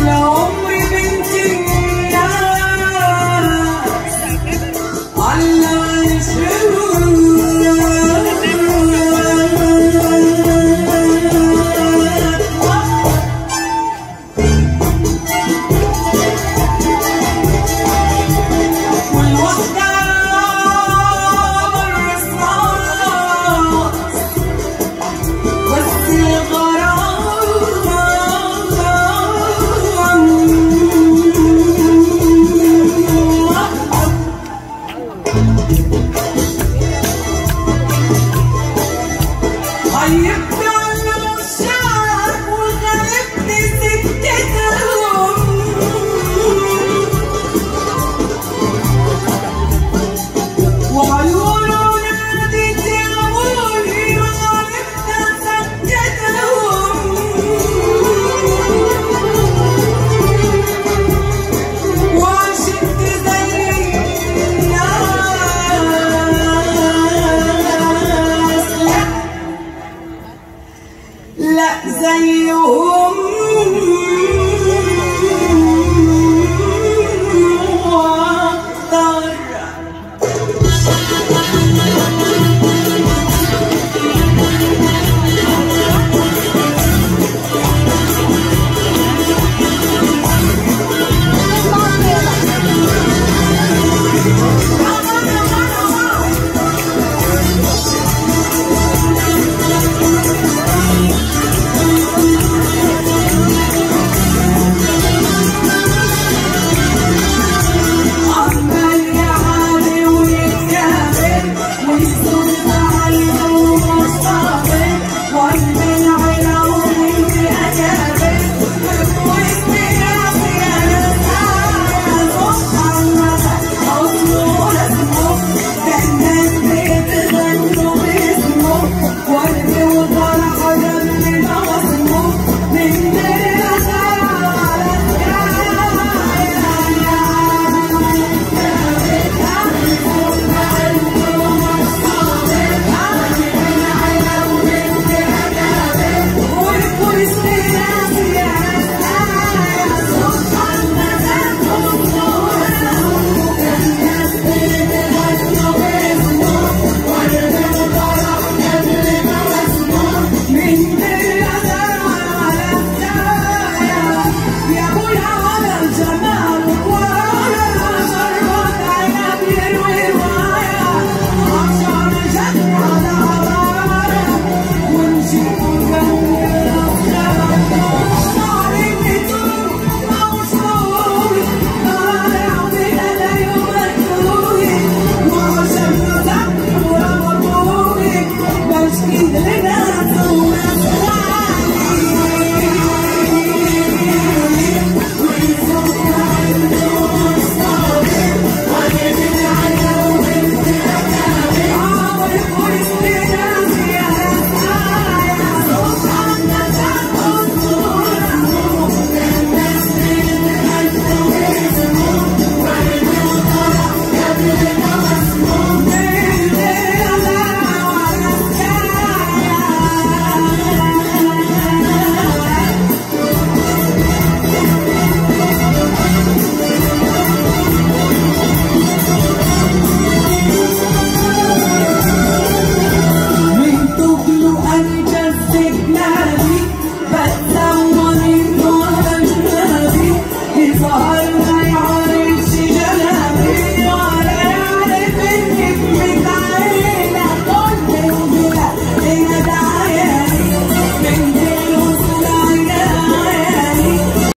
lâu